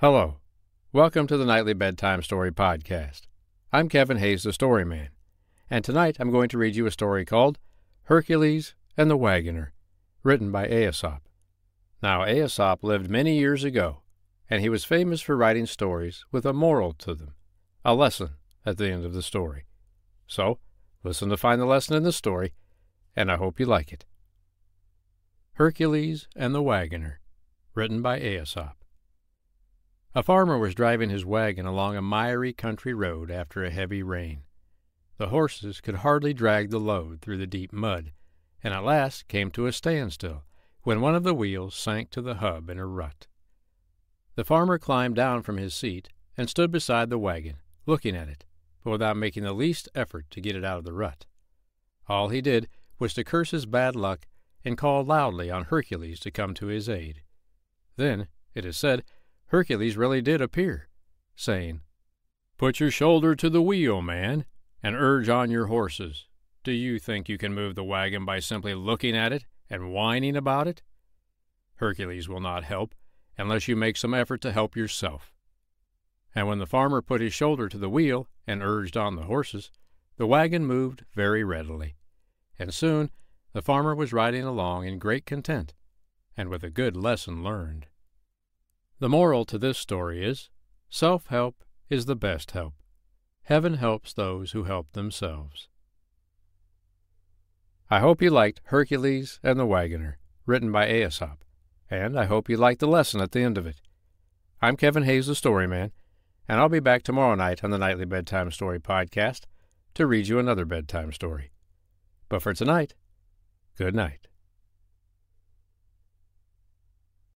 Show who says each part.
Speaker 1: Hello. Welcome to the Nightly Bedtime Story Podcast. I'm Kevin Hayes, the Storyman, and tonight I'm going to read you a story called Hercules and the Wagoner, written by Aesop. Now, Aesop lived many years ago, and he was famous for writing stories with a moral to them, a lesson at the end of the story. So, listen to find the lesson in the story, and I hope you like it. Hercules and the Wagoner, written by Aesop. A farmer was driving his wagon along a miry country road after a heavy rain. The horses could hardly drag the load through the deep mud, and at last came to a standstill when one of the wheels sank to the hub in a rut. The farmer climbed down from his seat and stood beside the wagon, looking at it, but without making the least effort to get it out of the rut. All he did was to curse his bad luck and call loudly on Hercules to come to his aid. Then, it is said, Hercules really did appear, saying, Put your shoulder to the wheel, man, and urge on your horses. Do you think you can move the wagon by simply looking at it and whining about it? Hercules will not help unless you make some effort to help yourself. And when the farmer put his shoulder to the wheel and urged on the horses, the wagon moved very readily, and soon the farmer was riding along in great content and with a good lesson learned. The moral to this story is self help is the best help. Heaven helps those who help themselves. I hope you liked Hercules and the Wagoner, written by Aesop, and I hope you liked the lesson at the end of it. I'm Kevin Hayes, the Storyman, and I'll be back tomorrow night on the Nightly Bedtime Story podcast to read you another bedtime story. But for tonight, good night.